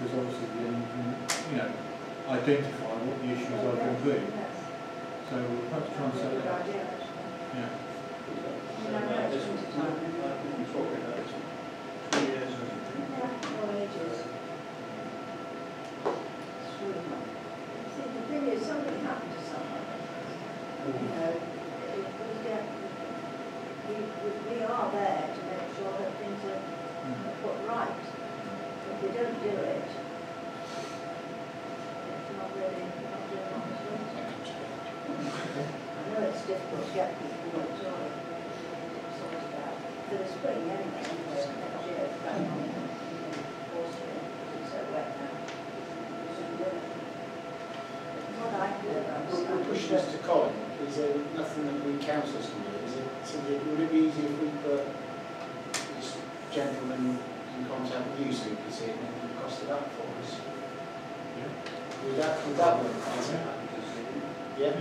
because obviously then you can, you know, identify what the issues are going to be. So we'll perhaps try and set that up, yeah. See, the thing is, something happened to someone, you know, it was get, we, we- we are there to make sure that things are are put right. If we don't do it, it's not really, not doing honest work. I know it's difficult to get people to enjoy it, sorted out. For the spring anyway, anyway, next year, it's back on, Austria, it's so wet now. We should do it. What I do, I'm We'll we'll push this to Colin, is there nothing that we councillors can do, is it, something, would it be easy if we put this gentleman in contact with you so you can see it and then you cost it up for us? Yeah. Would that, would that work? Yeah?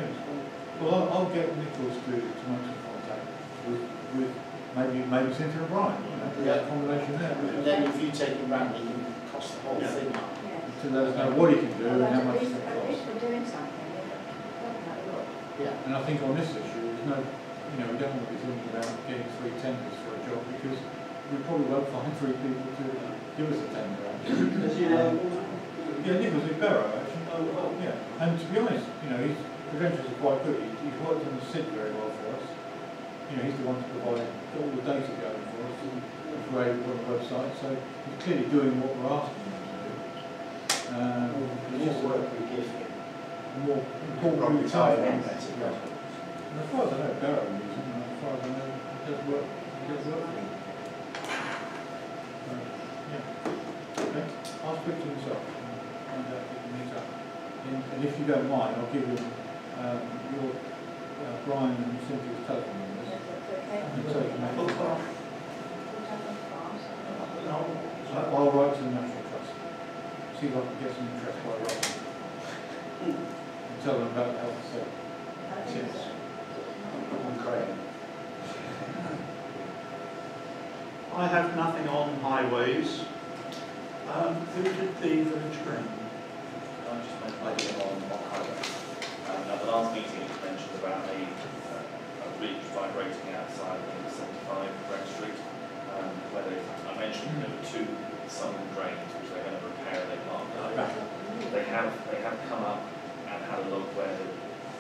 Well, I'll, I'll get Nicholas to, to make some contact with, with maybe, maybe Cynthia O'Brien, you know, there's a combination there. And then if you take him round, you can cost the whole Yeah. thing up. Yes. To let us know what he can do Well, and how much least, it at least costs. doing something, you know, don't have a look. Yeah. And I think on this issue, there's no, you know, we don't want to be thinking about getting three tenders for a job because we probably won't find three people to give us a tender actually. Um, Yeah, Nicholas is Barrow actually, oh, yeah, and to be honest, you know, his credentials are quite good, He- he's worked on the SID very well for us. You know, he's the one to provide all the data going for us and create on the website, so he's clearly doing what we're asking him to do. Um, The more work we give him, the more important. we tie him better. And as far as I know, Barrow uses him, and as far as I know, he does work, he does work for him. So, yeah, okay, I'll speak to him myself and find out if he can meet up. And, and if you don't mind, I'll give him, um, your, uh, Brian and Cynthia's telephone numbers. Yes, that's okay. And so you can make- We'll have them fast. I- I'll write to the National Trust, see if I can get some interest by writing. And tell them about the health and safety. I think Yes. so. on Craig. I have nothing on highways. Um, who did the village green? My on? Um, at the last meeting, it mentioned about a, uh, a vibrating outside of seventy-five Greg Street. Um, where they, I mentioned there were two southern drains which they're gonna repair, they. They have, they have come up and had a look where the,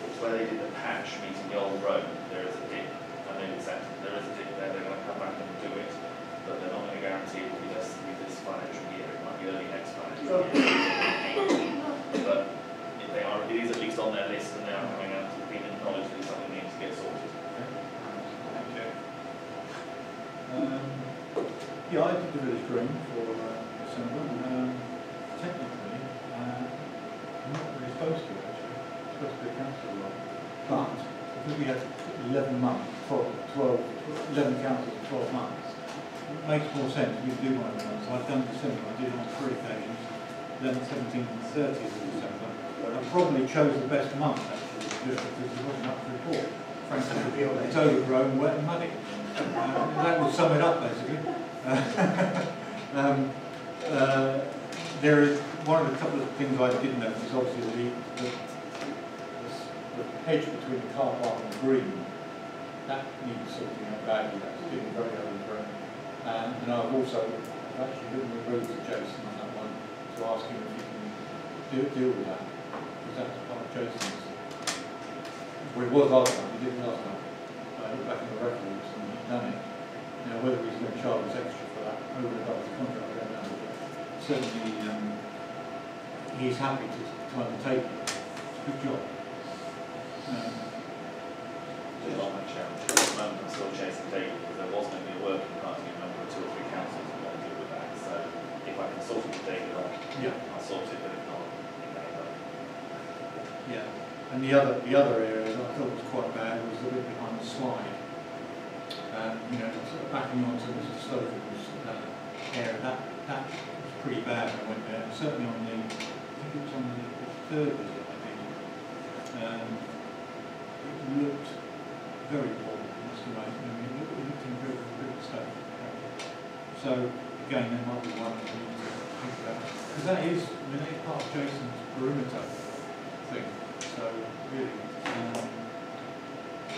it's where they did the patch meeting the old road, there is a dip. I know exactly, there is a dip there, they're gonna come back and do it, but they're not gonna guarantee it will be be this financial year, it might be early next financial year. It is at least on their list and they are coming out, it's been acknowledged that something needs to get sorted. Um, yeah, I did the village green for uh, December. Um, technically, uh, I'm not really supposed to actually. It's supposed to be a council role. But I think we had 11 months, 12, 12, 11 councils in 12 months, it makes more sense we do one of the months. I've done December, I did it on three occasions, 11th, 17th and 30th of December. I probably chose the best month actually, just because there wasn't much report. Frankly, it's overgrown, wet and muddy. Uh, That would sum it up, basically. Um, uh, There is, one of the couple of things I did notice, is obviously, the, the the hedge between the car park and the green, that needs sorting out badly, that's getting very overgrown. And and I've also, I've actually written a road to Jason on that one, to ask him if he can deal, deal with that, part of Jason's. Well, it was last time, he did last time. I looked back in the records and he'd done it. Now, whether he's going to charge us extra for that, over and above the contract, I don't know. But Certainly, um, he's happy to, to undertake it. Good job. Um, Just on that challenge, at the moment, I'm still chasing data because there was going to be a working party member of two or three councils who want to deal with that. So if I can sort it with David on, Yeah. I'll sort it, but if not, it may not. Yeah, and the other, the other area that I thought was quite bad was the bit behind the slide. Um, you know, sort of backing onto Mr. Slocum's, uh, area, that, that was pretty bad when I went there, certainly on the, I think it was on the third visit I think. Um, it looked very poor, must have made, I mean, it looked, it looked in good, good state. So, again, there might be one that we need to think about. because that is, I mean, that is part of Jason's perimeter thing, so really, um,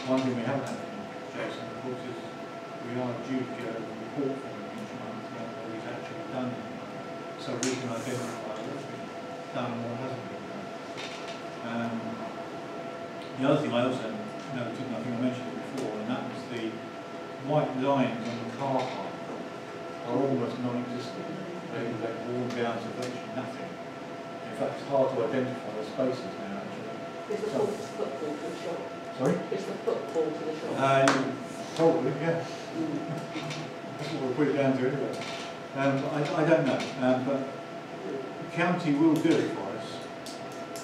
one thing we haven't had from Jason, of course, is we are due to get a report from him each month, about what he's actually done so we can identify what's been done and what hasn't been done. Um, the other thing I also noted, and I think I mentioned it before, and that was the white lines on the car park are almost non-existent. They, they've worn down to virtually nothing. In fact, it's hard to identify the spaces now, actually. Is the foot, football to the shop? Sorry? Is the football to the shop? Um, probably, yeah. That's what we'll put it down to anyway. Um, I, I don't know, um, but the county will do it for us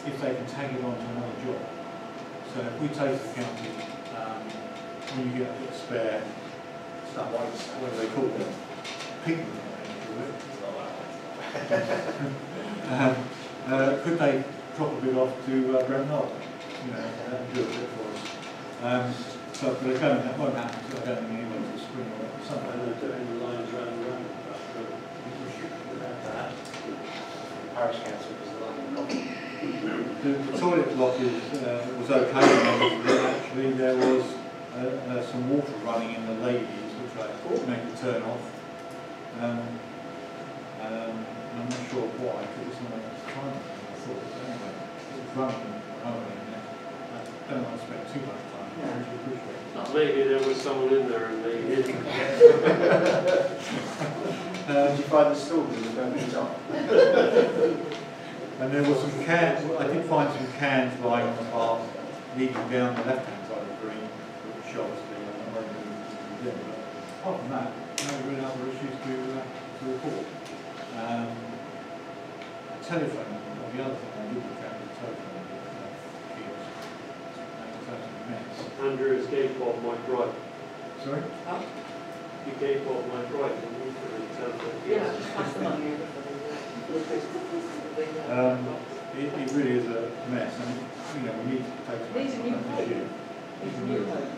if they can tag it on to another job. So if we take the county, um, when you get a bit spare stuff, like, what do they call them? Pigment, they call it. It's not that way. Um, uh, could they drop a bit off to uh, Brent Knoll? You know, and do a bit for us. Um, so, but I don't, that won't happen, so I don't think anyway till spring or And summer. they're doing the lines round and round, but we should have that. Parish council was the line. The, the toilet block is, uh, was okay, and then actually there was, uh, uh, some water running in the ladies, which I thought made the turn off. Um, um, I'm not sure why, because it's not a time, I thought, but anyway, it was running, running, and I don't want to spend too much time, I really appreciate it. Maybe there was someone in there and they didn't. Um, Did you find the stool in the Birmingham top? And there were some cans, I did find some cans lying on the path leading down the left-hand side of the green, which obviously I'm not going to. But apart from that, no real other issues to, uh, to report. Um, telephone, well, the other thing I did look at was telephone, uh, kiosk. That was actually a mess. Andrew is gave Bob Mike Wright. Sorry? You gave Bob Mike Wright, didn't you, for the telephone? Yeah, just pass the money over for the, uh, Um, it, it really is a mess, and, you know, we need to take some These are new action on this issue. It's new home.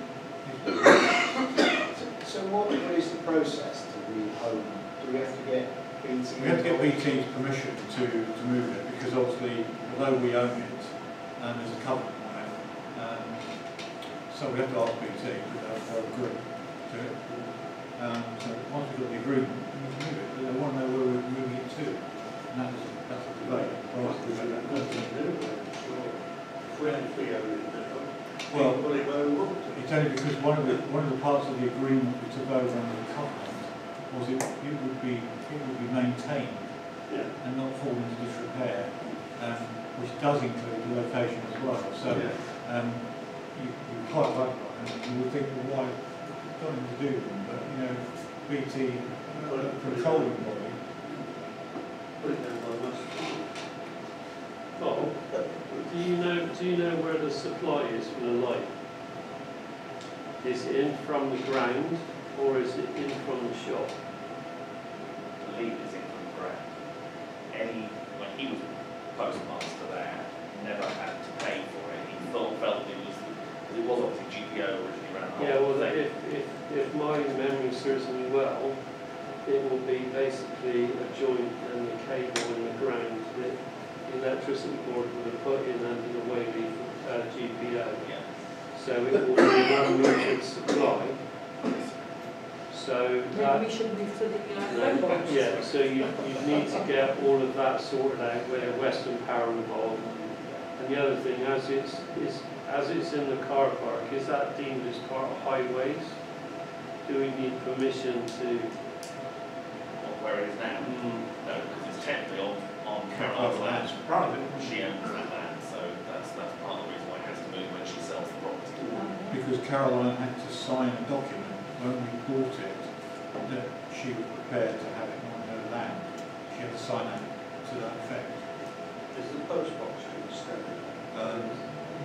So what is the process to rehome? Do we have to get BT? We have to get BT's permission to, to move it, because obviously, although we own it, um, there's a covenant on it. Um, so we have to ask BT, but they'll, agree to it. Um, so once we've got the agreement, we can move it, but they want to know where we're moving it to. And that's, that's a debate. For us to make that decision. If we had free over it now, Well, well, it won't want to. It's only because one of the, one of the parts of the agreement we took over under the covenant was it, it would be, it would be maintained Yeah. and not fall into disrepair, um, which does include the location as well. So, um, you, you quite right, and you would think, well, why, nothing to do with them, but, you know, BT, uh, controlling body, Put it down by much. Bob, do you know, do you know where the supply is for the light? Is it in from the ground or is it in from the shop? Believe it's in from the ground. Any, when he was postmaster there, never had to pay for it. He thought, felt it was, because it was obviously GPO originally ran the Yeah, well, thing. if, if, if my memory serves me well, it will be basically a joint and the cable in the ground that the electricity board would have put in under the Wavy uh, GPO. Yeah. So it will be one metered supply. So Maybe that, we shouldn't be flooding our no, yeah, so you, you need to get all of that sorted out where Western Power involved. And the other thing, as it's, is, as it's in the car park, is that deemed as part of highways? Do we need permission to? Not where it is now. Mm-hmm. No, because it's technically on, on Caroline's land. private, She owns that land, so that's, that's part of the reason why it has to move when she sells the property. because Caroline had to sign a document when we bought it that she was prepared to have it on her land. She had to sign that to that effect. Is the post box going to stand? Um,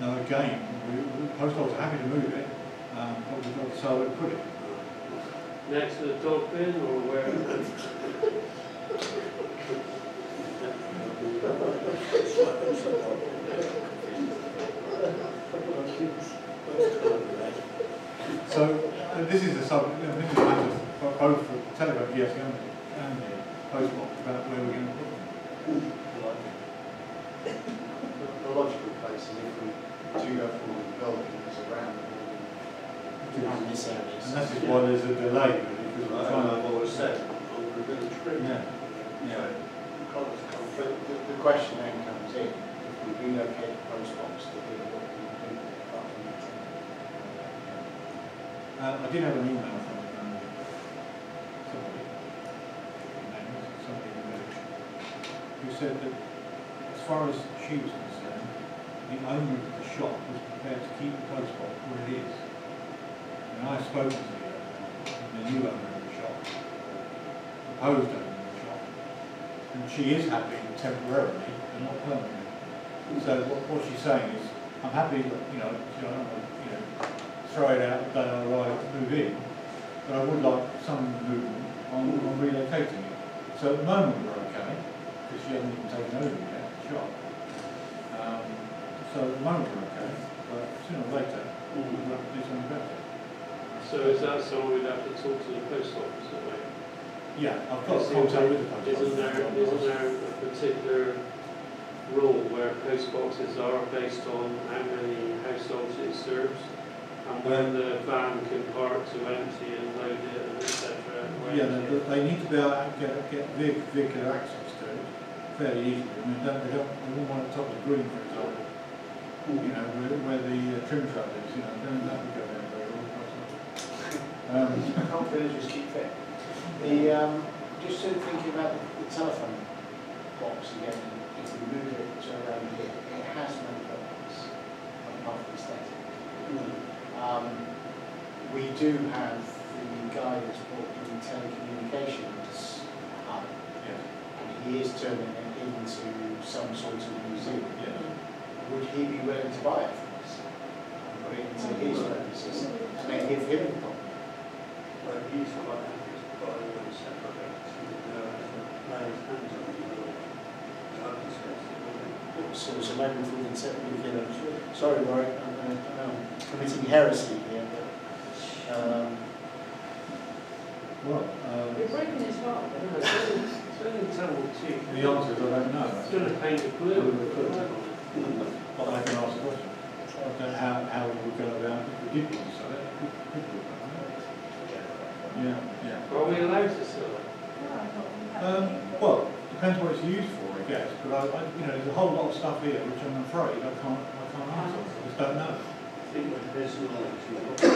no, again, we, we, post office are happy to move it, um, but we've got to decide where to put it. Next to the dog bin or where? So, this is a sub, uh, this is a matter for both for telegraph, yes, and, and the post box about where we're going to put them. The logical place is if we do go forward with the building, is around the building, this area. And that is why there's a delay, really, because we're trying to... I've always said, over a village tree. Yeah, yeah. But the, the question then comes in, if we relocate the post box to do what we do apart from maintaining Uh, I did have an email from somebody, somebody the who said that as far as she was concerned, the owner of the shop was prepared to keep the post box where it is. And I've spoken to the owner, the new owner of the shop, proposed owner of the shop, and she is happy temporarily, but not permanently. So what, what she's saying is, I'm happy, that, you know, you know, you know, throw it out, don't know right to move in, but I would like some movement on, on relocating it. So at the moment we're okay, because she hasn't even taken over yet, the shop. Um, so at the moment we're okay, but sooner or later, we'll have to do something about it. So is that someone we'd have to talk to the post office about? Yeah, I've got contact with the post office. Isn't there, isn't there a particular rule where post boxes are based on how many households it serves? And where the van can park to empty and load it and et cetera? and where Yeah, they, they need to be able to get, get vehicle, vehicular access to it fairly easily. I mean, don't, they don't, they won't want it top of the green, for example. You know, where, where the uh, trim truck is, you know, then that would go down very well. Um. Can't villagers keep fit? The, um, just sort of thinking about the the telephone box again, if we move it to around here, it has no purpose, apart from aesthetic. Um, we do have the guy that's brought in telecommunications up, yeah, and he is turning it into some sort of museum. yeah. Would he be willing to buy it from us? And put it into his premises, and then give him the problem? Well, he's quite happy to buy one separate, so he can lay his hands on it, or garden space, or So, so maybe if we can set, we can, sorry, Warwick, I'm, uh, I'm committing heresy here, but, um, Well, uh, You're breaking his heart. Yeah, It's only- it's only tumble the answer is I don't know. It's going to paint a blue. But I can ask a question. I don't know how, how we would go about if we did want to sell it. Could- could? Yeah, yeah. Are we allowed to sell it? Um, well, depends what it's used for, I guess, but I, I, you know, there's a whole lot of stuff here which I'm afraid I can't, I can't answer, I don't know. I think with his knowledge, he's got to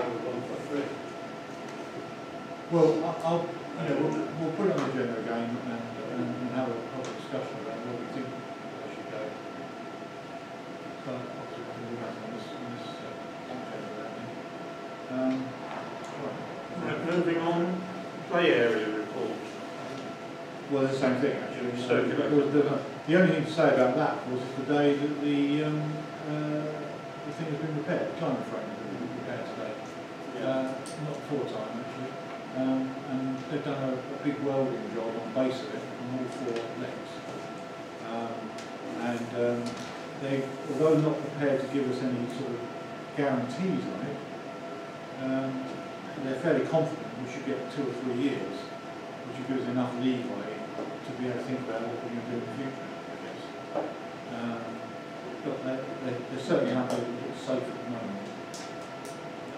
hold one for free. Well, I'll, you know, we'll, we'll put it on the agenda again and, and have a proper discussion about where we think I should go. So, obviously, we can do that on this, on this, uh, agenda. Um, right. Moving on, play area report. Well, the same thing, actually. So, the, only thing to say about that was the day that the, um, uh, the thing has been repaired, the climate frame has been repaired today. Uh, not before time, actually. Um, and they've done a, a big welding job on the base of it, on all four legs. Um, and, um, they, although not prepared to give us any sort of guarantees on it, um, they're fairly confident we should get two or three years, which gives us enough leeway to be able to think about what we're going to do in the future. Um, but they're, they're, they're certainly it's safe at the moment.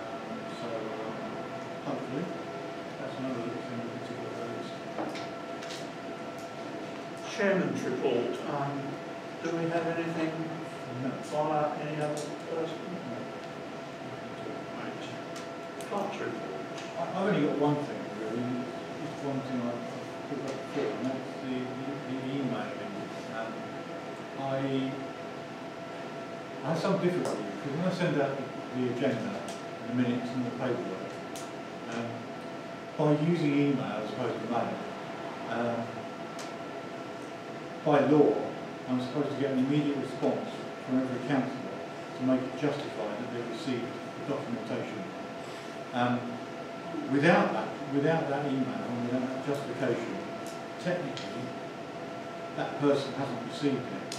Um, so, um, hopefully, that's another little thing we can tick off. Chairman's report, um, do we have anything No. via any other person? Right. Clerk's report. I- I've only got one thing, really, just one thing I've put up before, and that's the, the the emailing. I, have some difficulty, because when I send out the, the agenda, the minutes and the paperwork, um, by using email as opposed to mail, um, by law, I'm supposed to get an immediate response from every councillor to make it justified that they've received the documentation. Um, without that, without that email, and without that justification, technically, that person hasn't received it.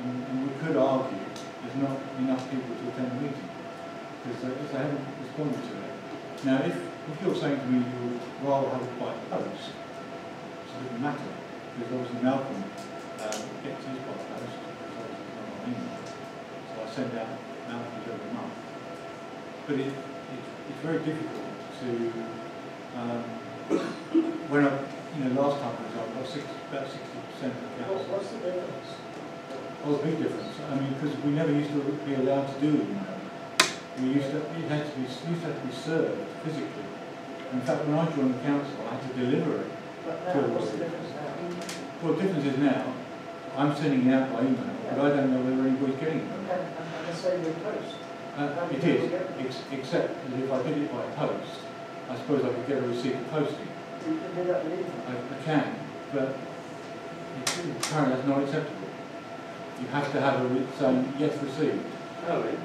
And, and we could argue there's not enough people to attend the meeting, because they, they haven't responded to it. Now, if, if you're saying to me you would rather have it by post, it doesn't matter, because obviously Malcolm um, gets his by post, because. So I send out Malcolm's every month. But it, it, it's very difficult to, um, when I, you know, last time, for example, I was six, about sixty percent of the council. what's the difference? Oh, a big difference. I mean, because we never used to be allowed to do email. We used to, it had to be, used to have to be served physically. In fact, when I joined the council, I had to deliver it. But the difference now? Well, the difference is now, I'm sending it out by email, but I don't know whether anybody's getting it. And, and, the same with post. Uh, it is, ex- except that if I did it by post, I suppose I could get a receipt of posting. You can do that email. I, I can, but it's, apparently that's not acceptable. You have to have a, re- saying, yes, received. Owen,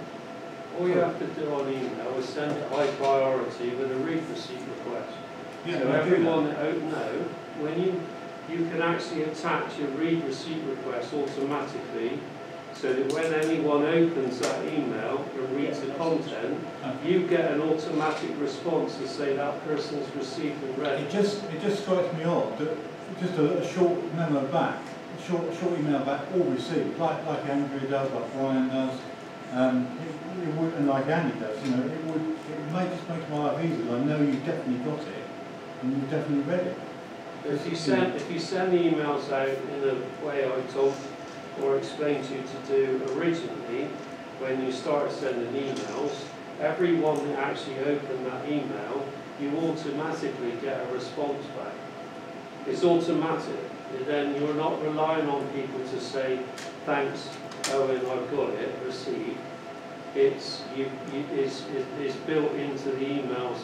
all you have to do on email is send it high priority with a read receipt request. Yeah, So I that. everyone that don't know, when you, you can actually attach your read receipt request automatically, so that when anyone opens that email and reads the content, Okay. you get an automatic response to say that person's received and read. It just, it just strikes me odd that just a, a short memo back, a short, short email back, all received, like, like Andrew does, like Brian does, um, it, it would, and like Andy does, you know, it would, it may just make my life easier, I know you've definitely got it, and you've definitely read it. If you send, if you send the emails out in the way I told or explained to you to do originally, when you start sending emails, everyone that actually opened that email, you automatically get a response back. It's automatic. And Then you're not relying on people to say, thanks, Owen, I've got it, received. It's, you, you, it's, it's built into the email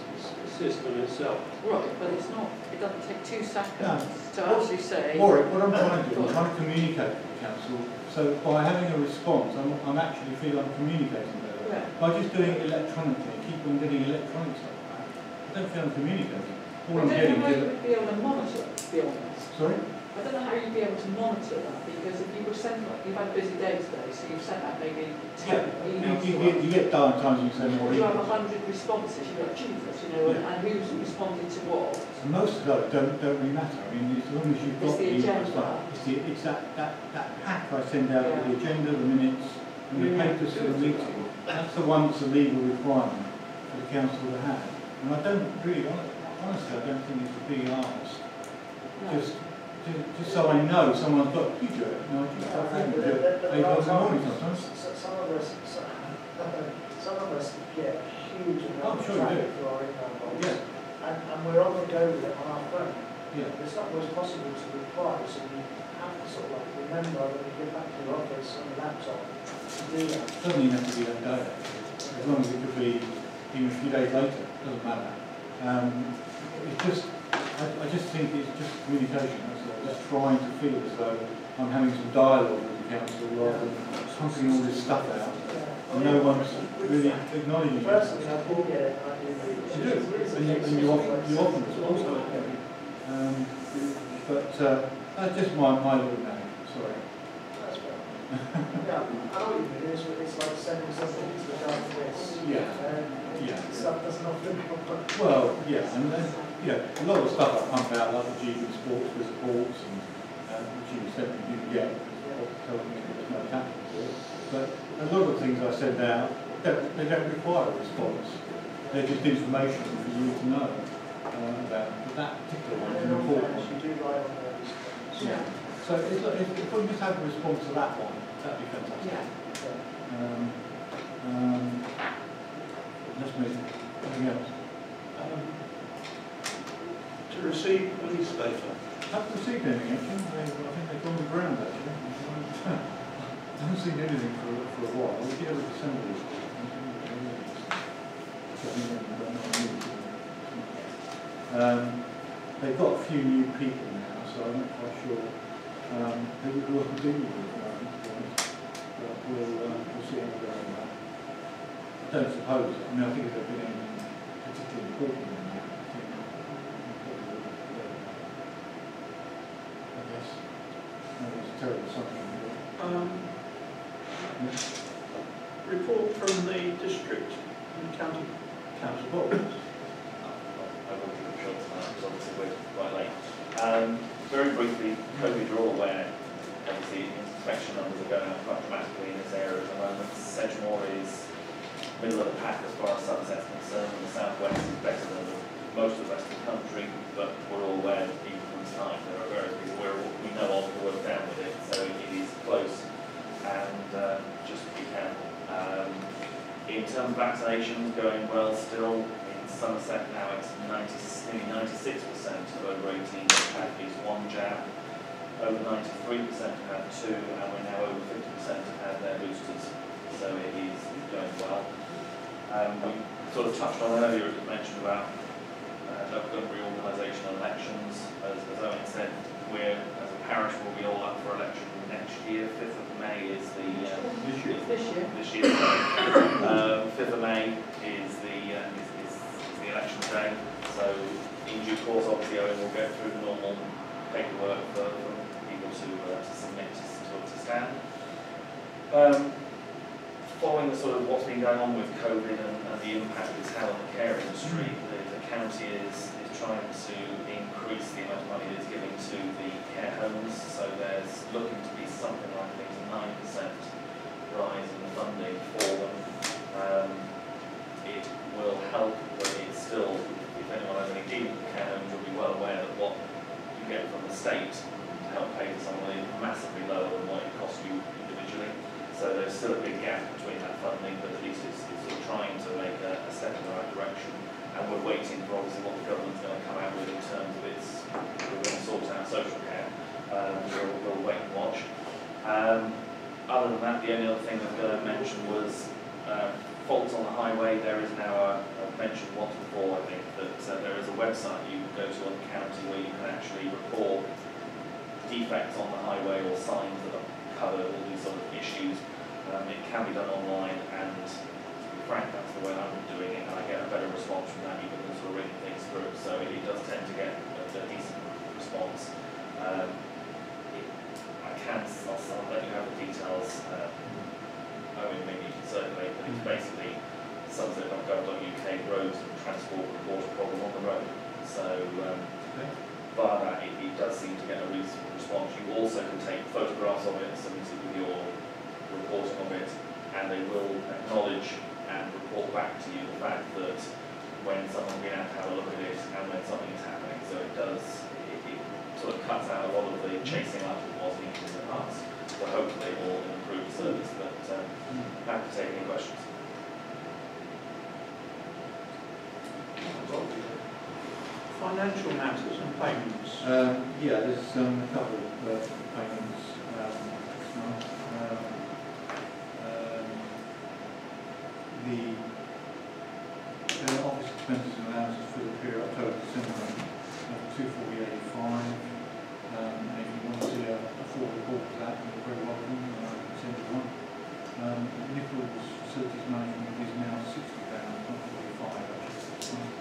system itself. Right, but it's not, it doesn't take two seconds No. to actually say. Warwick, what I'm trying to do, I'm trying to communicate with the council, so by having a response, I'm, I'm actually feel I'm communicating better. Yeah. By just doing it electronically, keep on getting electronic stuff back, I don't feel I'm communicating. All I I'm don't getting know how is, you would be able to monitor, to be honest. sorry? I don't know how you'd be able to monitor that, because if you were sent, like, you've had a busy day today, so you've sent out maybe ten You, emails. you, get- you get down times you send more. You have a hundred responses, you're like, Jesus, you know, and, Yeah. and who's responded to what? Most of those don't, don't really matter, I mean, as long as you've It's got the email agenda. stuff. It's the, it's that, that, that pack I send out with the agenda, the minutes, and the Yeah. papers for the meeting. That's the one that's a legal requirement for the council to have. And I don't really, honestly, I don't think it's to be asked. No. Just, just, just so I know someone's got, you do it, no, I do I Yeah, do it. Eight o'clock in the morning sometimes. Some of us, some some of us get huge Oh, amount of sure you traffic do. through our email box. Yeah, And, and we're on the go with it on our phone. yeah. It's not always possible to reply, so you have to sort of like remember when you get back to your office on the laptop to do that. Doesn't even have to be that day, as long as it could be even a few days later, doesn't matter. Um, it's just, I, I just think it's just communication, that's just trying to feel as though I'm having some dialogue with the council rather than pumping all this stuff out. And no one's really acknowledging it. Personally, I do I do agree. You do, and you, and you often, you often respond to it. Um, but, uh, that's just my, my little name, sorry. That's fair. Yeah, I know what you mean, it's, it's like sending something to the dark. Yeah. And Yeah. stuff doesn't often. Well, yeah, and then, yeah, a lot of stuff I pump out, like the GB Sports reports and, uh, which you said you didn't get, because me there was no attachment. But a lot of things I send out, don't, they don't require a response. They're just information for you to know, uh, about, but that particular one And is in all important. fairness, you do write on there. Yeah, So if, if, if we just have a response to that one, that'd be fantastic. yeah. Um, um, let's move, anything else? Um, To receive police data. Haven't received anything actually, they, I think they've gone to ground actually. I haven't seen anything for, for a while, we did have a December. Um, they've got a few new people now, so I'm not quite sure, um, who will continue with honest. But we'll, uh, we'll see how we go. I don't suppose, I mean, I think there's been anything particularly important in that, I think, probably would have to go. I guess. Maybe it's a terrible something. Um, report from the district and county council. Well, I will keep it short tonight because obviously we're quite late. Um, very briefly, COVID, you're all aware, obviously inspection numbers are going up quite dramatically in this area at the moment. Sedgemoor is middle of the pack as far as Somerset's concerned, and the southwest is better than most of the rest of the country, but we're all aware that even from time there are various people where we know of who are down with it, so it is close and uh, just be careful. Um, in terms of vaccinations, going well still. In Somerset now, it's 90, nearly 96% of over 18 have had at least one jab. Over 93% have had two, and we're now over 50% have their boosters. So it is going well. Um, we sort of touched on earlier, as mentioned about uh, local government reorganisation elections. As, as Owen said, we're, as parish, will be all up for election next year. 5th of May is the, um, This year. This year. this year. Um, fifth of May is the, uh, is, is, is the election day, so in due course, obviously, Owen will go through the normal paperwork for, for people to, uh, to submit to, to stand. Um, following the sort of what's been going on with COVID and, and the impact it's had on the care industry, the, the county is, is trying to the amount of money that it's giving to the care homes, so there's looking to be something like, a nine percent rise in the funding for them. Um, it will help, but it's still, if anyone has any dealing with care homes, you'll be well aware that what you get from the state to help pay for someone is massively lower than what it costs you individually. So there's still a big gap between that funding, but at least it's, it's sort of trying to make a, a step in the right direction. And we're waiting for obviously what the government's going to come out with in terms of its, we're going to sort out social care. Um, we'll, we'll wait and watch. Um, other than the only other thing I was going to mention was uh, faults on the highway. There is now a, I've mentioned once before, I think, that uh, there is a website you can go to on the county where you can actually report defects on the highway or signs that are covered, all these sort of issues. Um, it can be done online and to be frank, that's the way I'm doing it and I get a better response from that even than sort of reading things through. So it, does tend to get a, a decent response. Um, I I'll, I'll let you have the details. Uh, mean, maybe you can circulate, but it's basically somerset.gov.uk roads and transport report a problem on the road. So um, via that, it, it does seem to get a reasonable response. You also can take photographs of it and submit it with your reporting of it, and they will acknowledge and report back to you the fact that when been out to have a look at it and when something is happening. So it does, it, it sort of cuts out a lot of the chasing up was needed in the past. So hopefully it will improve the service, but um, happy to take any questions. Financial matters and payments. Um, yeah, there's um, a couple of uh, payments um, this month. Um, um, the uh, office expenses and allowances for the period October to December, two forty eighty-five. Um, and if you want to see a, a full report of that, you're very you one. Um, Nichols Facilities Management is now sixty pounds, not forty-five, actually. this month.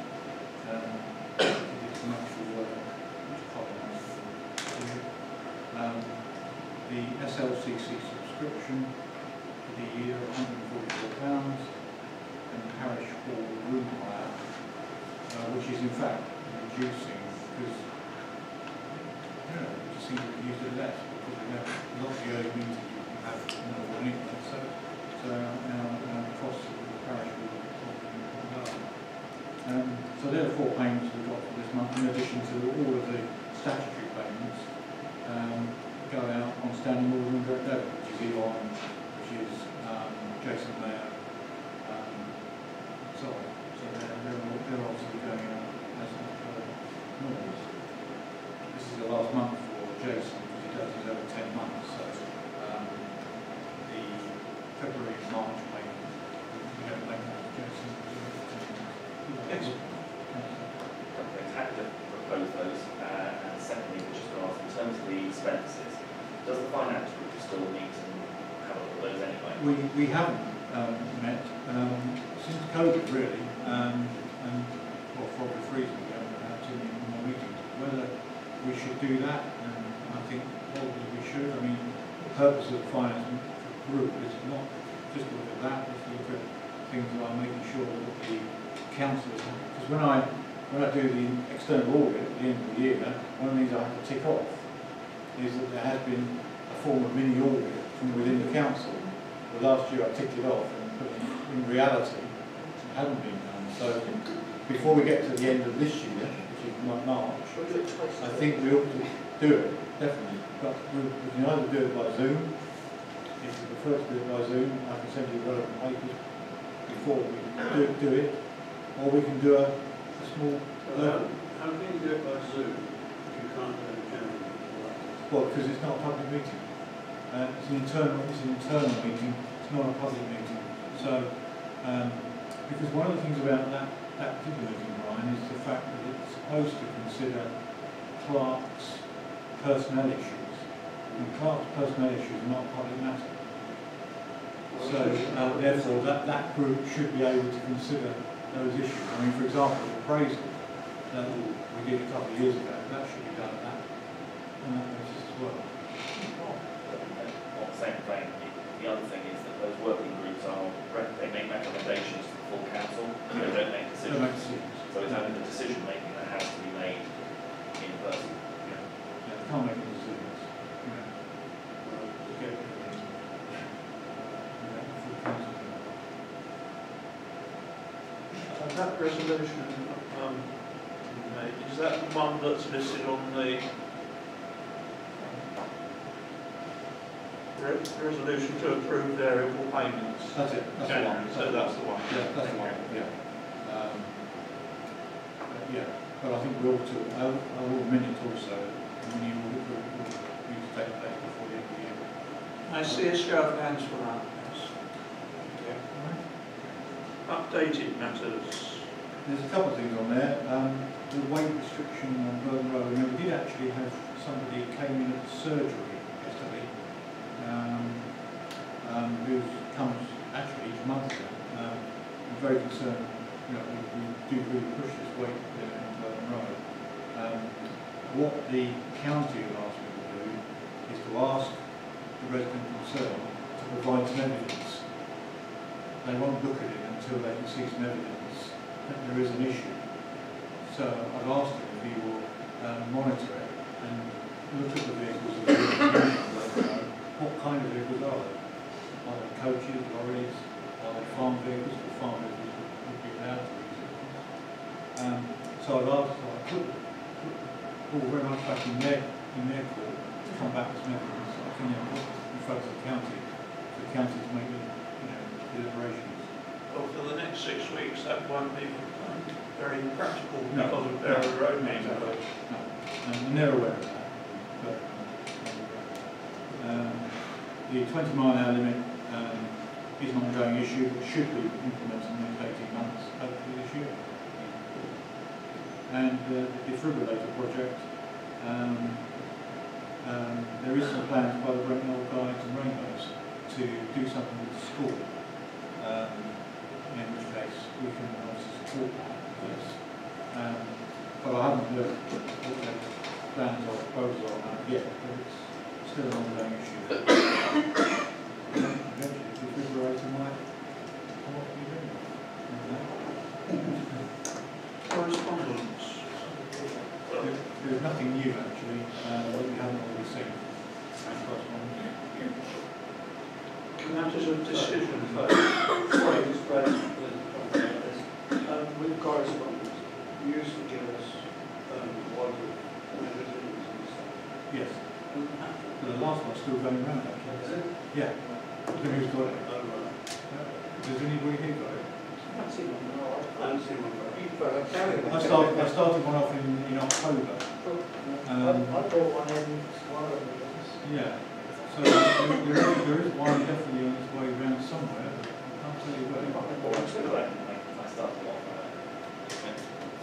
Um, it's an actual? Here. Um, the SLCC subscription for the year, hundred and forty-four pounds, and parish hall room hire, uh, which is in fact reducing, because, you know, it just seems to be used it less, because we have, a lot of the early meetings you have, you know, one evening, so, so our, our, our costs of the parish will probably be lower. Um, so there are four payments we've got for this month, in addition to all of the statutory payments, um, go out on standing order and direct debit, which is Elon, which is, um, Jason Mayer, um, so. So they're, they're, they're obviously going out as normal. This is the last month for Jason, because he does his over ten months, so, um, the February, March payment, we don't that to Jason. Companies have to propose those, uh, and secondly, we just ask, in terms of the expenses, does the finance group still meet and have a look at those anyway? We, we haven't um, met um, since COVID really, um, and well, for obvious reasons, we haven't had too many more meetings. Whether we should do that, um, I think probably we should. I mean, the purpose of the finance group is not just to look at that, it's to look at things like making sure that the council is, because when I, when I do the external audit at the end of the year, one of the things I have to tick off is that there has been a form of mini audit from within the council. The last year I ticked it off, and but in, in reality, it hadn't been done. So before we get to the end of this year, which is March, I think we ought to do it, definitely. But we, we can either do it by Zoom, if you prefer to do it by Zoom, I can send you relevant papers before we do, do it, or we can do a, a small Well, local. How, how can you do it by Zoom if you can't do it generally? Well, because it's not a public meeting. Uh, it's an internal, it's an internal meeting, it's not a public meeting. So, um, because one of the things about that, that particular meeting, Brian, is the fact that it's supposed to consider Clerk's personnel issues. And Clerk's personnel issues are not public matter. So, uh, therefore, that, that group should be able to consider those issues. I mean, for example, appraisal that we did a couple of years ago, that should be done at that, that basis as well. On the same vein, the- the other thing is that those working groups are, they make recommendations to the full council, and they don't make So make decisions. decisions. So it's only the decision making that has to be made in person. Yeah, they can't make any decisions, you know. to get everything, you know, full council. And that resolution, um, is that the one that's listed on the re- resolution to approve variable payments? That's it, that's the one. So that's the one. Yeah, that's the one, yeah. Um, but Yeah, but I think we ought to, I will, I will minute also, and we need, we will, we need to take place before the end of the year. I see a show of hands for that. yes. Updated matters. There's a couple of things on there. Um, the weight restriction on Burton Road, you know, we did actually have somebody came in at surgery yesterday, um, um, who comes actually each month. Um, I'm very concerned, you know, we, we do really push this weight there on Burton Road. Um, what the county have asked me to do is to ask the resident concerned to provide some evidence. They won't look at it until they can see some evidence that there is an issue. So I've asked them if he will um, monitor it and look at the vehicles that are you what kind of vehicles are they? They coaches, lorries, they farm vehicles, or farm vehicles would be allowed to use? Um, so I've asked, I put, put very much back in their, in their court to come back some evidence, I think, you know, in front of the county, the county to make, the, you know, deliberations. Well, for the next six weeks, that won't be very practical No. because of their road No, neighbourhood. No, and they're aware of that, but, um, the twenty mile an hour limit, um, is an ongoing issue, but should be implemented in the next eighteen months, hopefully this year. And uh, the defibrillator project, um, um, there is some plans by the Brent Knoll Guides and Rainbows to do something with the school. Um, in which case we can obviously support that, yes. Um, but I haven't heard what their plans or proposals on that yet, but it's still an ongoing issue. Eventually, the defibrillator might come off the agenda. Correspondence. There- There's nothing new actually, uh, that we haven't already seen. That's correspondence. Matters of decision. Sorry, just raise a political comment about this. Um, with correspondence, you used to give us, um, what the magazines and stuff. Yes, Doesn't have to. the last one's still going around actually. Is it? Yeah, I don't know who's got it. Oh, right. Does anybody here got it? I haven't seen one, no, I haven't seen one. I started, I started one off in, in October. Um, bought one in tomorrow. Yeah, so there there is, there is one definitely on its way around somewhere, but I can't tell you where. So like, like, if I started off, uh, went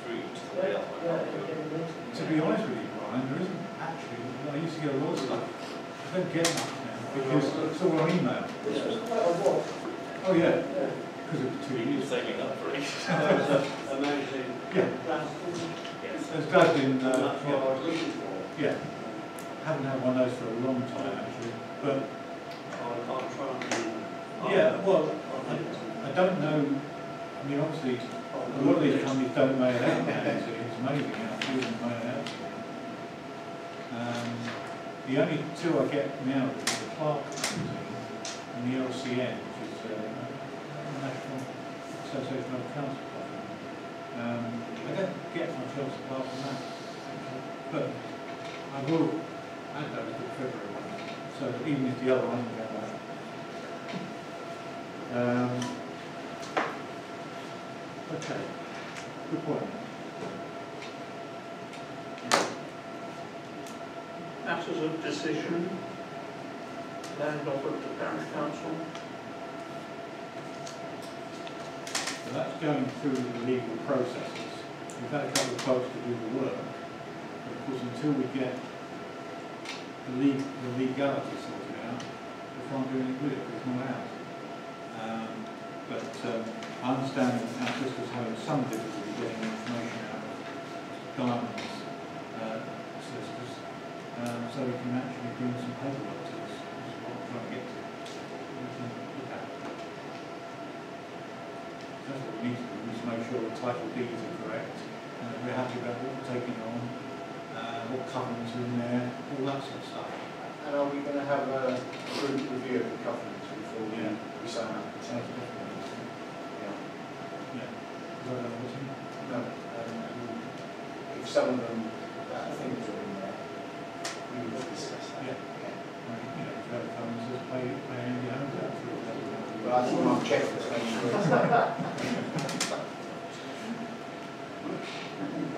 through to the rail. To be honest with you, Brian, there isn't actually, I used to get a lot of stuff, I don't get much now, because it's all on email. This was quite a walk. Oh, yeah, Yeah. because of the two You're years. saving up for it. A magazine. Yeah, Yes. it's glad in, And uh, that's what I was looking for. yeah, haven't had one of those for a long time actually, but, I'll, I'll try and. yeah, well, I, I don't know, I mean, obviously, a lot of these companies don't mail out. Um, The only two I get now is the Clerk and the LCN, which is uh, National Association of Council. Um, I don't get much else apart from that, but I will add those to the February one, so even if the other one go back. Um, okay, good point. Matters of decision, land offered to parish council. So that's going through the legal processes. We've had a couple of folks to do the work, but of course, until we get the le- the legality sorted out, we can't do anything with it, it's not out. Um, But um, I understand that our sister's having some difficulty getting information out of um, so we can actually bring some paperwork to us, is what I'm trying to get to. We can look at. That's what we need to do, we need to make sure the title deeds are correct, and that we're happy about what we're taking on, uh, what covenants are in there, all that sort of stuff. And are we going to have a group review of the covenants before we, Yeah. we sign up? So that's definitely, Yeah. yeah. Is that what I'm? No, um, if some of them, uh, things are in there, we will discuss that. Yeah. Right, You know, if you have a covenant, says pay, pay any homes out for it. that's what we- But I think I'll check to make sure it's there.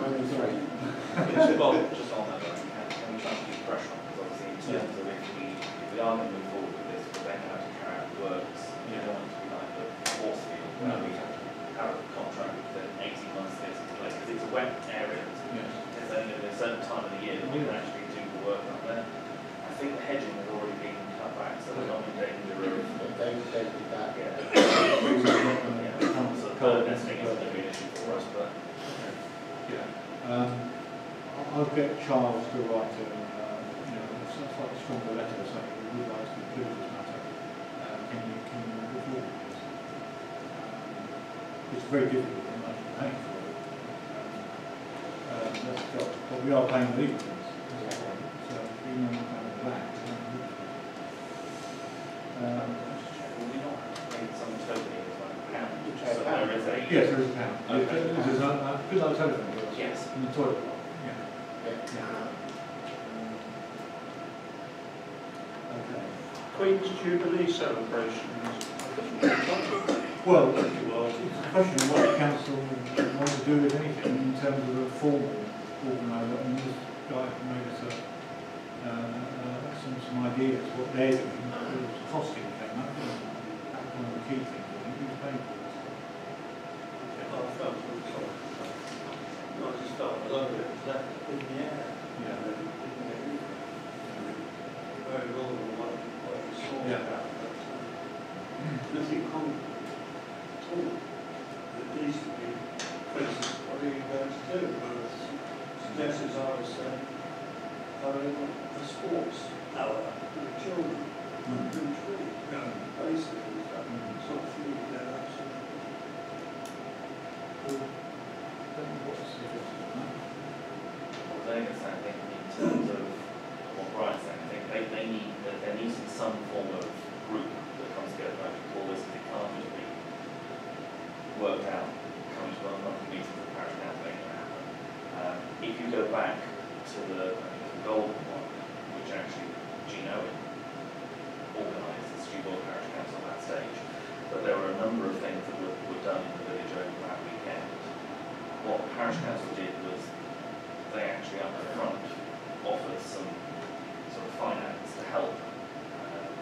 Only three. It's, well, just on that, like, can, can we try and keep pressure on, because obviously in terms of if we, if we are going to move forward with this, we then have to carry out the works. You don't want it to be like the force field, where we have to have a contract within eighteen months to get it in place, because it's a wet area. Yes. There's only a certain time of the year that we can actually do the work up there. I think the hedging has already been cut back, so we're not in danger of, But they, they did that. yeah. Things are not gonna Yeah, come so to the code. nesting isn't going to be an issue for us, but Yeah. Um, I- I'll get Charles to write a, uh, you know, a slightly stronger letter saying we would like to conclude this matter. Uh, Can you, can you move forward with this? Um, It's very difficult, I'm actually paying for it. Um, uh, That's got, but we are paying legal fees. So even though we're paying back, we're paying legal fees. Um, make some token as like a pound? You So pay a pound. there is a. Yes, there is a pound. Okay. This is, a- a- because I telephone bill. Yes. In the toilet bowl, yeah. Yeah. Okay. Queen's Jubilee celebrations. Well, well, it's a question of what the council want to do with anything in terms of a formal organiser, and this guy made us a, uh, uh, some, some ideas what they're doing, it was costing and that was one of the key things, I think, who's paying for this. I felt really sorry. No, just lot it was left in the air. Yeah. And it didn't get anything. Very little of what, what saw Yeah. about that time. Nothing concrete at all. It needs to be, for instance, what are you going to do? Suggest as I was saying, having a sports hour for the children, Mm. in tree, basically, it's that sort of thing, you know, that's. Don't know what the suggestion is, no? Well, they understand, I think, in terms of what Brian's saying, I think they, they need, that there needs to be some form of group that comes together, like we call this, it can't just be worked out, comes to a monthly meeting for the parish council, ain't gonna happen. Um, if you go back to the, I think, the golden one, which actually Gino organised, the Stewart Parish Council at that stage, but there were a number of things that were, were done in the village over that weekend. What the parish council did was they actually up front offered some sort of finance to help. um,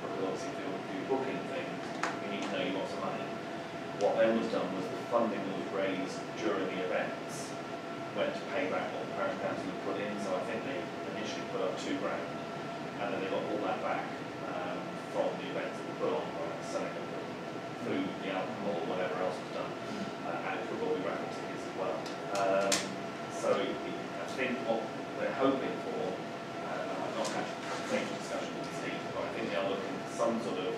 Because obviously if you're, if you're booking things, you need to know you've got some money. What then was done was the funding was raised during the events went to pay back what the parish council had put in, so I think they initially put up two grand. And then they got all that back, um, from the events that were put on by selling of the food, the alcohol, whatever else was done uh, and football we raffle tickets as well. Um, so I think what they're hoping for, uh, and I've not had a great discussion with Steve, but I think they are looking for some sort of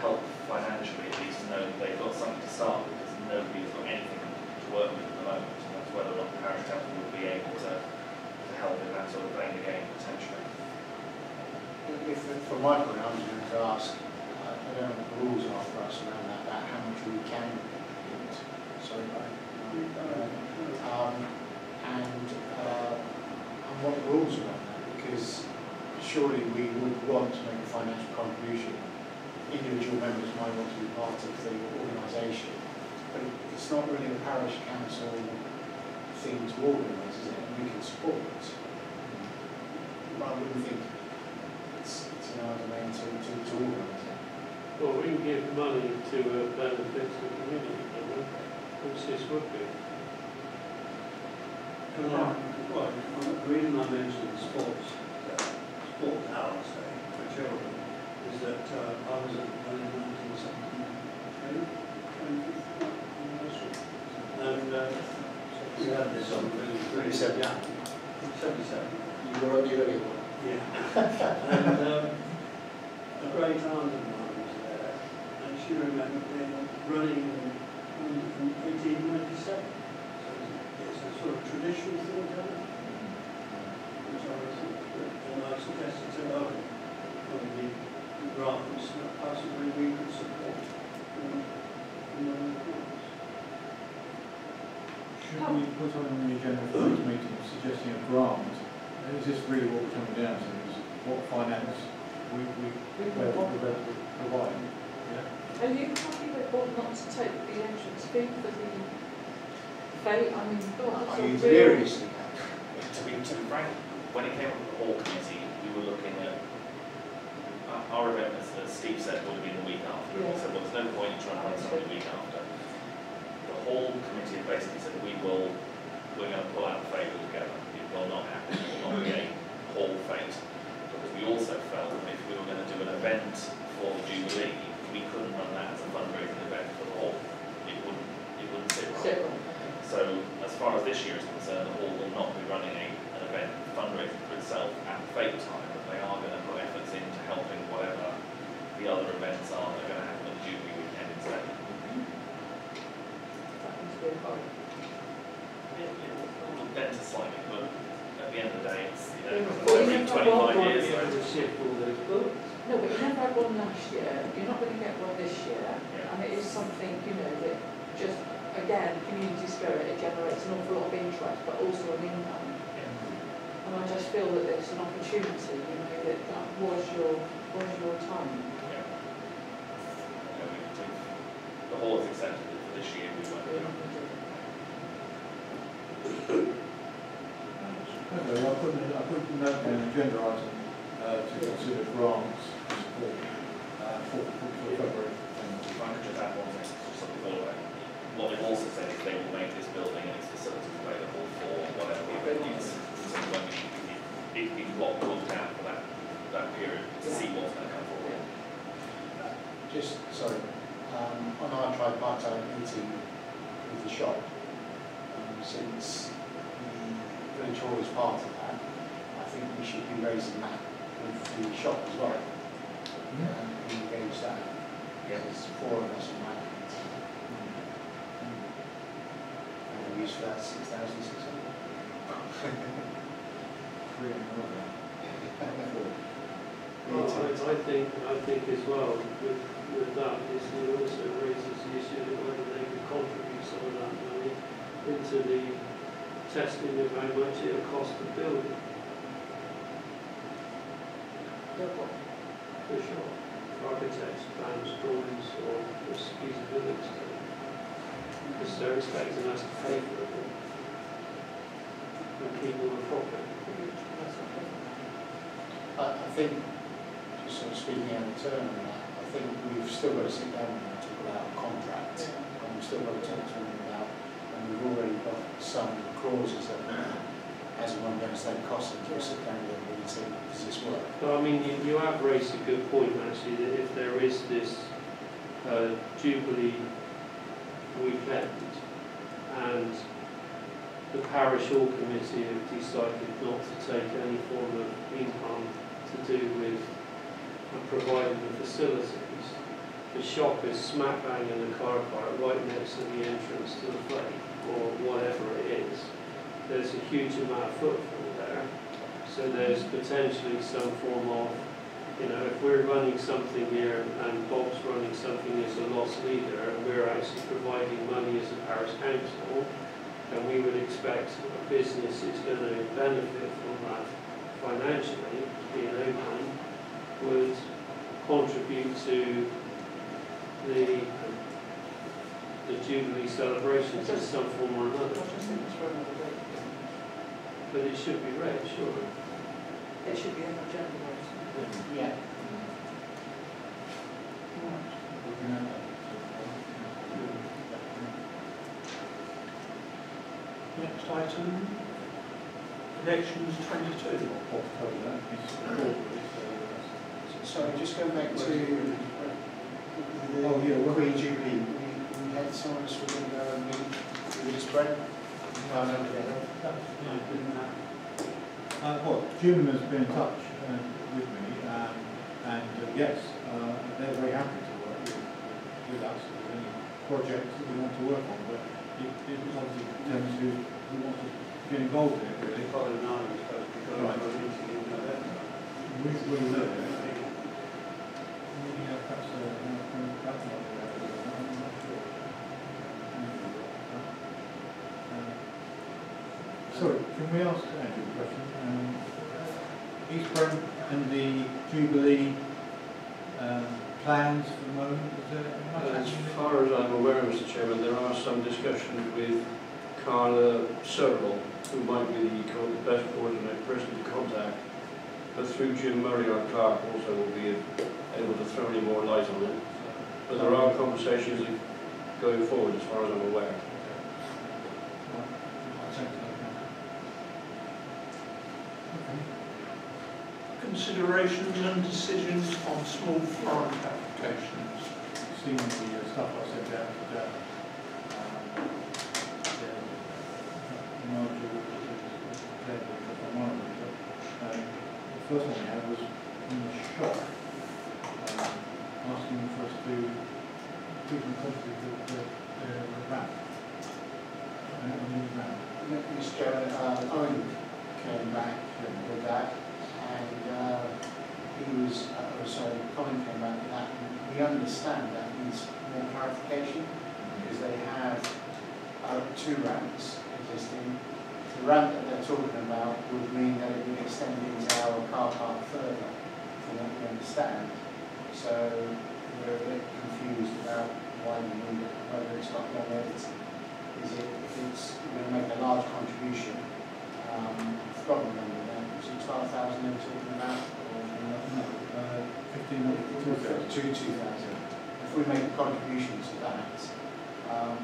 help financially, at least to know that they've got something to start with, because nobody's got anything to work with at the moment, and that's whether or not the parish council will be able to, to help in that sort of vein again, potentially. From my I was going to ask, I I don't know what the rules are for us around that, about how much we can hit. Sorry, Brian. Um, and, uh, and what the rules are that, because surely we would want to make a financial contribution. Individual members might want to be part of the organisation, but it's not really the parish council thing to organise, is it? We can support. But I wouldn't think it's, it's in our domain to, to, to organise it. Well, we can give money to uh, benefit the community, don't we? which this would be. Can I, well, the reason I mentioned sports, uh, sport hours, say, for children, is that uh, I was at one in nineteen seventy-two, and uh, we had this on really, really, Seventy-seven. yeah, seventy-seven. You were on the early one. Yeah. And um, a great aunt of mine was there, and she remembered being running in in 1897. So it's a sort of traditional thing done. Which I was, and I suggested to her, the grants, that possibly we could support. um, of. Should we put on the agenda for meeting suggesting a grant? Is this really what we're coming down to, is what finance we, we, We we're can- prepared to provide? Yeah? Are you happy with what not to take the entrance fee for the fete? I mean, God, Are you real... deliriously? To be, to be frank, when it came up with the whole committee, we were looking at, our- our event, as as Steve said, would have been the week after. We Yeah. said, well, there's no point in trying to run something the week after. The whole committee basically said, we will, we're going to pull out the favour together. It will not happen, it will not be a whole fete. We also felt that if we were going to do an event for the Jubilee, we couldn't run that as a fundraising event for the hall. It wouldn't, it wouldn't sit right. So as far as this year is concerned, the hall will not be running a, an event fundraising for itself at fake time, but they are going to put efforts into helping whatever the other events are that are going to happen at the Jubilee weekend instead. Mm-hmm. That must be a hard. It will bend to slightly, but at the end of the day, it's, you know, Well, every you never twenty-five years. Be able to shift all those books. No, but you never had one last year, you're not going to get one this year, Yeah. and it is something, you know, that just, again, community spirit, it generates an awful lot of interest, but also an income. And I just feel that it's an opportunity, you know, that that was your, was your time. Yeah. You know, we- we- The hall has accepted it for this year, we won't do You're it. not going to do it. Okay, I'll put, a- I'll put a note down, agenda item, uh, to consider grants to support, uh, for, for for February. If I could just add one thing, just something all about. What they've also said is they will make this building and its facilities available for whatever the event is. So when we, it, it's blocked, looked out for that, that period to see what's going to come forward. Just, sorry, um, on our tripartite meeting with the shop, um, since the village hall is part of that, I think we should be raising that with the shop as well. And engage that, Yeah. there's four of us on that. Hmm. And we use for that six thousand six hundred. Three and one. Well, I, I think, I think as well, with, with that, is it also raises the issue of whether they could contribute some of that money into the testing of how much it'll cost to build it, for sure. Architects, plans, drawings, or just feasibility study. Because they're expecting us to pay for it all. And keep all the profit. I, I think, just sort of speaking out of turn on that, I think we've still got to sit down and talk about a contract. And we've still got to talk to them about, and we've already got some clauses that, as and when we're going to take costs into a sit down with them and say, does this work? But I mean, you, you have raised a good point actually, that if there is this uh, Jubilee weekend and the parish hall committee have decided not to take any form of income to do with uh, providing the facilities, the shop is smack bang in the car park right next to the entrance to the play, or whatever it is. There's a huge amount of footfall there. So there's potentially some form of, you know, if we're running something here and Bob's running something as a loss leader, and we're actually providing money as a parish council, then we would expect a business is going to benefit from that financially, being open, would contribute to the, the Jubilee celebrations in some form or another. just think it's for another day. But it should be read, surely. It should be on the agenda, right? Yeah. Looking. Next item, elections twenty-two. What cover that, it's corporate, so Sorry, just going back to the Oh, yeah, what- pre-Jubilee, we, we had someone else um, we're going to go and meet with this bread. No, no, no. Uh, well, Jim has been in touch uh, with me, um, and uh, yes, uh, they're very happy to work with, with us with any projects that we want to work on, but it, it obviously depends who, who wants to get involved in it, really. Colin and I was supposed to be going Right. for a meeting in November. We, will. Yeah, perhaps, uh, uh, perhaps not, uh, I'm not sure. Uh, Sorry, can we ask Andrew a question? Um, East Brent and the Jubilee um, plans for the moment, is there much As far as I'm aware, Mr Chairman, there are some discussions with Carla Searle, who might be the best coordinate person to contact. But through Jim Murray, our clerk, also will be able to throw any more light on it. But there are conversations going forward, as far as I'm aware. Right. Thanks, okay. Considerations and decisions on small foreign applications. seen the uh, stuff I sent out today. Um, yeah, Nigel was prepared with the one of them, but, um, the first one we had was in the shop, um, asking for us to give them copies of the, the, the wrap. And the new wrap. Mr Chairman, uh, Owen came back with that, and uh, he was, uh, sorry, Colin came back with that, we understand that needs more clarification, because they have uh, two ramps existing. The ramp that they're talking about would mean that it would extend into our car park further, from what we understand. So we're a bit confused about why we need it, whether it's got long editing is it, if it's, going to make a large contribution, um, I've forgotten twelve thousand they were talking about? or No, uh, fifteen hundred, two thousand. Two, two thousand. If we make a contribution to that, um,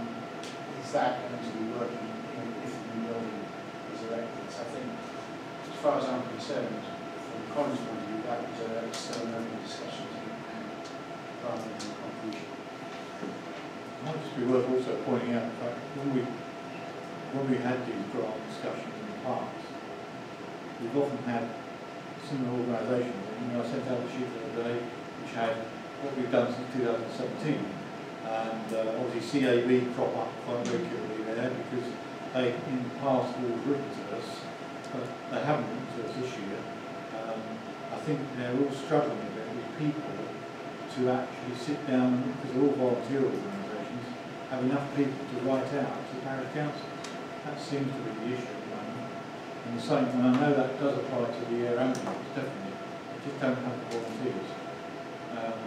is that going to be working, you know, if the new building is erected? So I think, as far as I'm concerned, from Colin's point of view, that was a, still an open discussion to be had, rather than a contribution. It might just be worth also pointing out the fact, when we, when we had these grant discussions in the past, we've often had similar organisations, you know, I sent out a sheet the other day, which had what we've done since two thousand seventeen. And uh, obviously CAB crop up quite regularly there, because they, in the past, have always written to us, but they haven't written to us this year. Um, I think they're all struggling a bit with people to actually sit down, because they're all volunteer organisations, have enough people to write out to parish councils. That seems to be the issue. And the same, and I know that does apply to the air ambulance, definitely. They just don't have the volunteers. Um,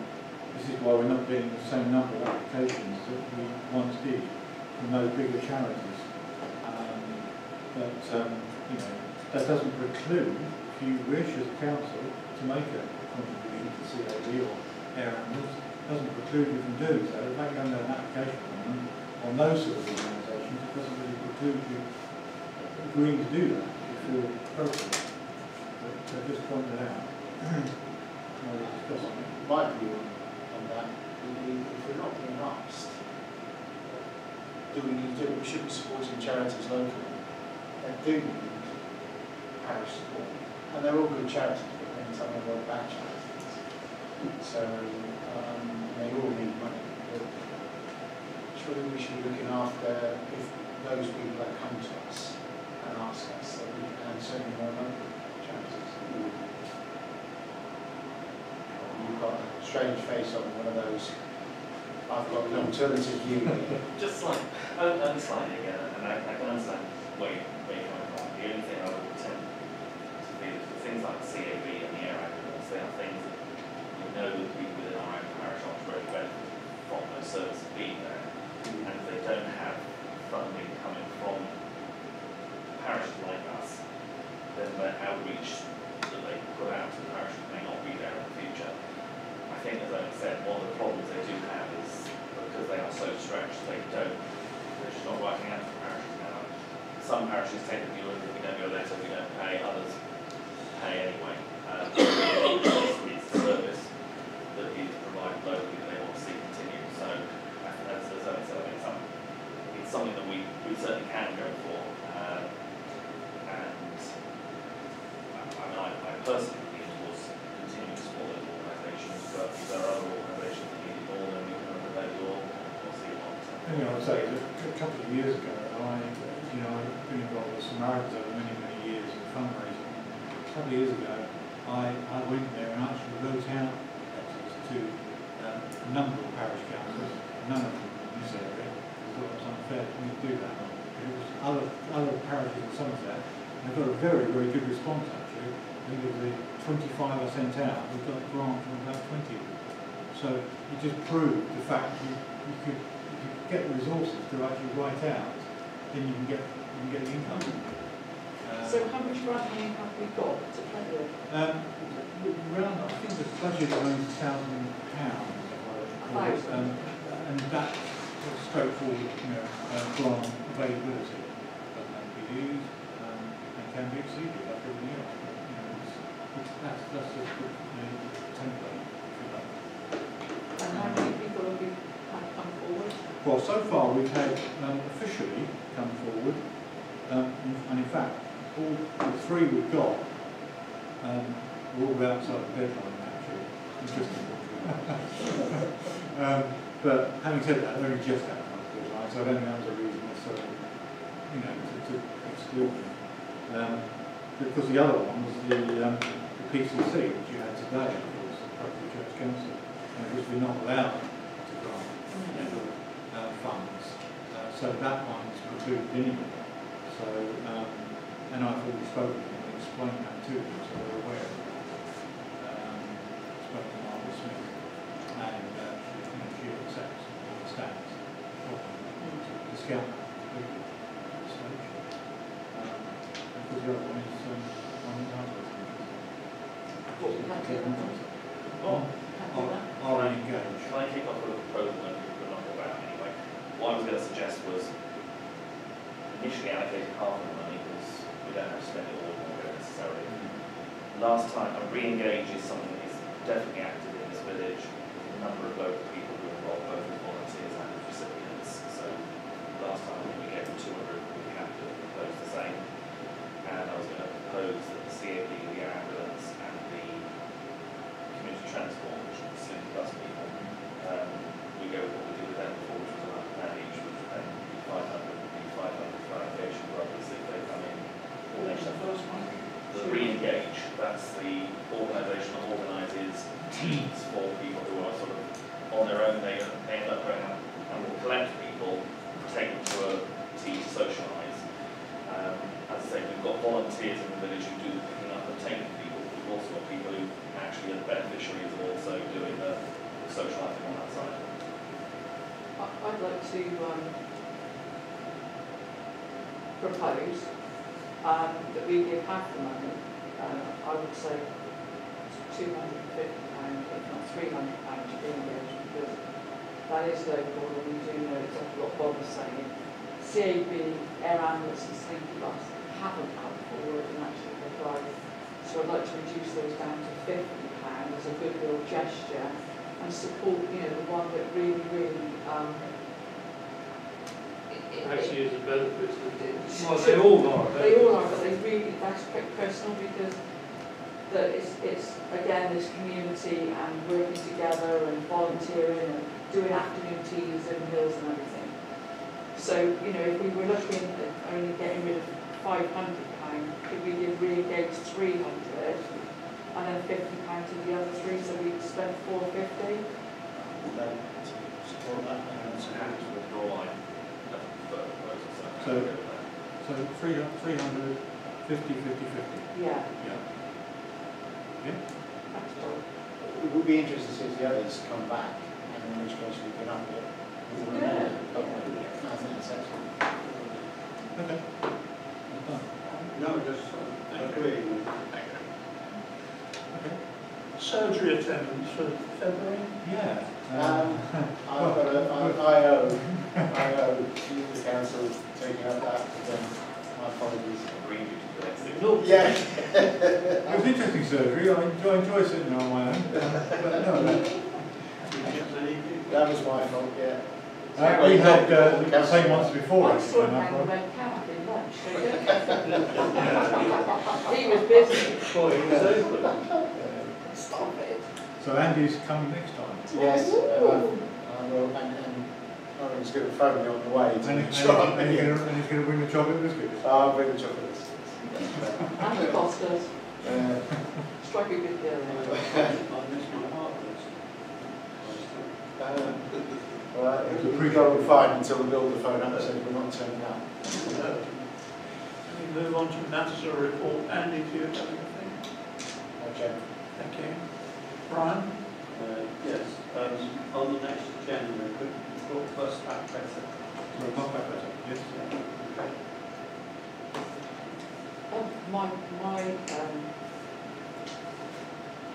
this is why we're not getting the same number of applications that we once did from those bigger charities. Um, but, um, you know, that doesn't preclude, if you wish as a council, to make a contribution to CAB or air ambulance, doesn't preclude you from doing so. If they an application on on those sort of organisations, it doesn't really preclude you agreeing to do that feel appropriate. But uh, just point that out. While we're discussing it. my view on that would be if we're not being asked, do we need to do it? We should be supporting charities locally that do need parish support. And they're all good charities, but then some of them are bad charities. So, um, they all need money. But surely we should be looking after if those people that come to us us, that we, and certainly more local charities. I strange face on one of those, I've got an alternative view here. Just like, only slightly again, and I, I can understand where, you- where you're coming from. The only thing I would tend to be, the things like CAB and the air ambulance, they are things that you know that people within our own parish are very benefit from those services being there. Hmm. And if they don't have funding coming from parishes like us, then the outreach that they put out to the parishes may not be there in the future. I think, as I said, one of the problems they do have is because they are so stretched, they don't, they're just not working out to parishes now. Some parishes take the view if we don't go letter, we don't pay, others pay anyway. Um, It's the service that is provided locally that they want to see continue, so I- as, as I said, I think some, it's something that we, we certainly can go for. um, And I, I mean, I, I personally towards continuing those organisations, but if there other organisations that it more, then we can look at those or, or see what. You know, I'd say a couple of years ago, I, you know, I've been involved with Samaritans over many, many years in fundraising. A couple of years ago, I, I went there and actually wrote out letters to um, a number of parish councils, none of them in this area. I thought it was unfair for me to do that. It was other, other parishes in Somerset, and I got a very, very good response actually. I think of the twenty-five I sent out, we got a grant from about twenty of them. So it just proved the fact you, you could, you could get the resources to actually write out, then you can get, you can get the income. Uh, So how much grant have we got to play with? Um, around, I think the budget was a thousand pounds, if I recall. Thousand? Um, and that's sort of straightforward, you know, uh, grant availability. Doesn't have to be used, um, and can be exceeded like everything else. But, you know, it's, it's, that's, that's the, you know, template, you like. And how many people have had come forward? Well, so far we've had um, officially come forward, um, and in fact, all the three we've got um, are all outside the deadline actually. Interesting. um, but having said that, they're only just outside the deadline, so I don't think that was a reason necessarily, you know, to, to exclude them. Um, because the other one was the, um, the PCC, which you had today, of course, the Property Church Council, uh, which we're not allowed to grant federal uh, funds. Uh, so that one's precluded anyway. So, um, and I've already spoken to them and explained that to them, so they're aware of that. Um, spoken to Margaret Smith, and, uh, she, you know, she accepts and understands the problem. To discount that completely at this stage. Um, because the other one is, um, one that I was interested What we can't do that. Oh, Can't do that. in. Are engaged. Can I kick off with a proposal and we're not about anyway? What I was going to suggest was initially allocating half of the money because we don't have to spend it all in one go necessarily. Last time, a re-engage is something that is definitely active in this village. A number of local people who are involved, both as volunteers and as recipients. So last time we gave them two hundred, we have to propose the same. And I was going to propose that the CAB, the ambulance and the community transport, which is the bus people, um, we go with what we did with them before, which was a hundred pound each, which would then be five hundred, be five hundred for allocation for others if they come in. they What's the first one? the re-engage, that's the organisation that organises teams for people who are sort of on their own, they, they end up going out and will collect people, take them to a tea to socialise. Um, as I say, we've got volunteers in the village who do the picking up and taking people, we've also got people who actually are the beneficiaries of also doing the socialising on that side. I'd like to um, propose um, that we give half the money, uh, I would say two hundred and fifty pounds, if not three hundred pounds to be engaged, because that is local and we do know exactly what Bob was saying. CAB, Air Ambulance and Slinky Bus haven't come forward and actually applied, so I'd like to reduce those down to fifty pounds as a goodwill gesture and support, you know, the one that really, really, um, actually is a benefit. Well, they all are. They all are, but they really that's quite personal because that it's, it's again this community and working together and volunteering and doing afternoon teas and meals and everything. So you know if we were looking at only getting rid of 500 pound, if we did re-engage 300 and then 50 pound to the other three, so we'd spend 450. Then support that support. So, so three, three hundred, fifty, fifty, fifty. Yeah, Yeah. that's all. It would be interesting to see if the others come back, and in which case we can up it. Yeah. I think that's excellent. Okay. That's done. No, just uh, agreeing. Okay. Surgery attendance for February? Yeah. Um, I've got a, I I owe, I owe the council taking up that, but then my apologies. Green due to the next thing. No, Yeah. It was interesting surgery, I enjoy, enjoy sitting on my own, but no, no. That was my fault, yeah. Uh, we had, uh, the same once before. I saw him I- hang the red cap in lunch, he was busy. Well, it was open. Stop it. So Andy's coming next time. Yes, uh, Ooh. I will, and, and Owen's going to phone me on the way And, to and, and, try he's and gonna, and he's gonna bring the chocolate biscuits. I'll bring the chocolates. And the Costas, Uh, strike a good deal there. I missed my heart uh, Well, we got to find until we build the builder phone up and says we're not turning up. We move on to matters of report. Andy, do you have anything? Okay. Thank you. Brian? Uh, Yes, um, on the next agenda, could you put bus back better? We'll come back later, yes. Um, my, my, um,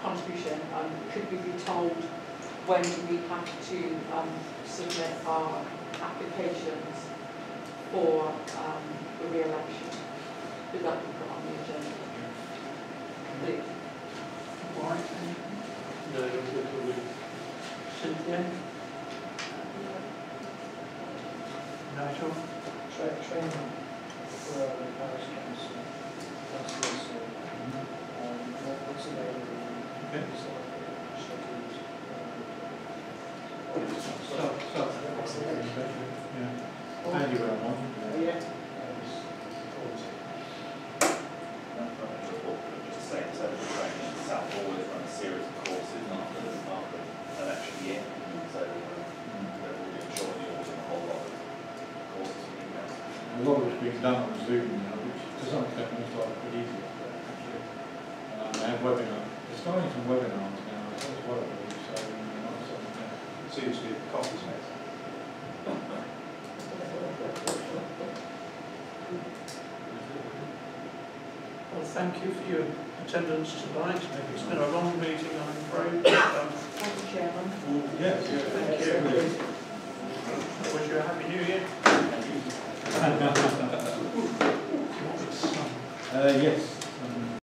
contribution, um, could we be told when we have to, um, submit our applications for, um, the re-election? Could that be put on the agenda? Please. Warwick? No, we're with Cynthia? Nigel? Tra- Training for the parish council, that's um, what- what's available. Okay. Schedules. So, so, yeah. Andy, where I'm on. Yeah. Report, just to say, in terms of training, South always run a series of courses after, after an election year. So, um, they're really ensuring the order a whole lot of courses for you guys. A lot of it's being done on Zoom now, which to some extent makes life a bit easier, but actually, um, they have webinar, they're starting some webinars now as well, I believe, so, um, that's something that seems to be a coffee space. Well, thank you for your attendance tonight. It's been a long meeting, I'm afraid. Um, Thank you, Chairman. Yes. Thank you. I wish you a happy new year. Uh, yes,